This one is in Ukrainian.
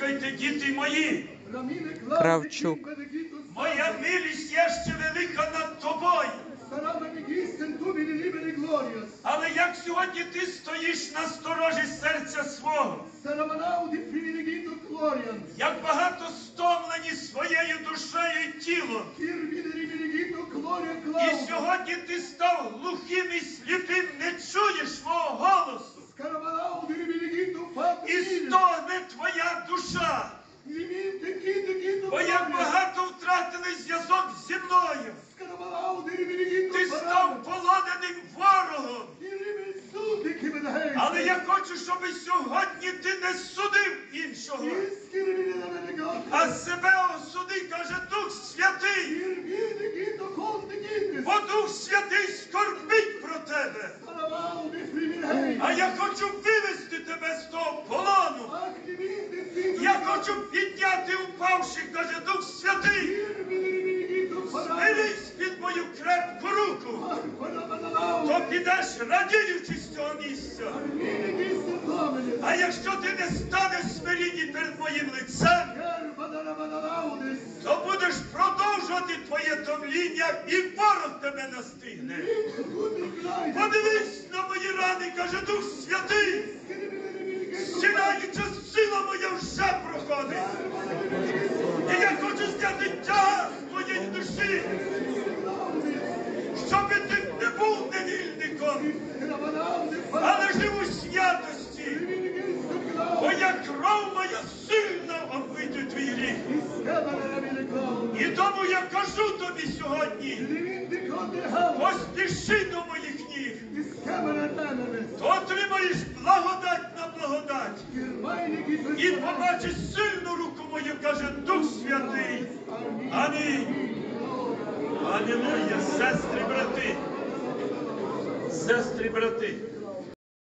Слухайте, діти мої, Кравчук. моя милість є ще велика над тобою. Але як сьогодні ти стоїш на сторожі серця свого, як багато стомлені своєю душею і тілом, і сьогодні ти став глухим і сліпим, не чуєш мого голосу, і стогне твоя душа, бо як багато втратили зв'язок зі мною, ти став полоненим ворогом. Але я хочу, щоб сьогодні ти не судив іншого, а себе осуди, каже Дух Святий, бо Дух Святий скорбить про тебе. А я хочу вивести тебе з того полону. Я хочу підняти упавших, каже Дух підеш радіючи з цього місця. А якщо ти не станеш смирінні перед моїм лицем, то будеш продовжувати твоє томління і ворог тебе настигне. Подивись на мої рани, каже Дух Святий, але жив у святості. Моя кров моя сильно обвити твій рік. І тому я кажу тобі сьогодні, поспіши до моїх ніг, то отримаєш благодать на благодать. І побачиш сильну руку мою, каже Дух Святий. Амінь. Алілуя, сестри, брати. Сестри, брати.